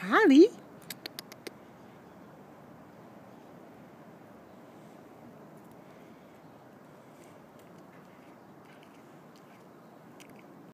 Polly?